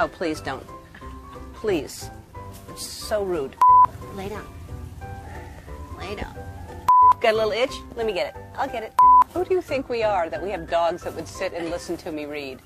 Oh, please don't. Please. It's so rude. Lay down. Lay down. Got a little itch? Let me get it. I'll get it. Who do you think we are that we have dogs that would sit and listen to me read?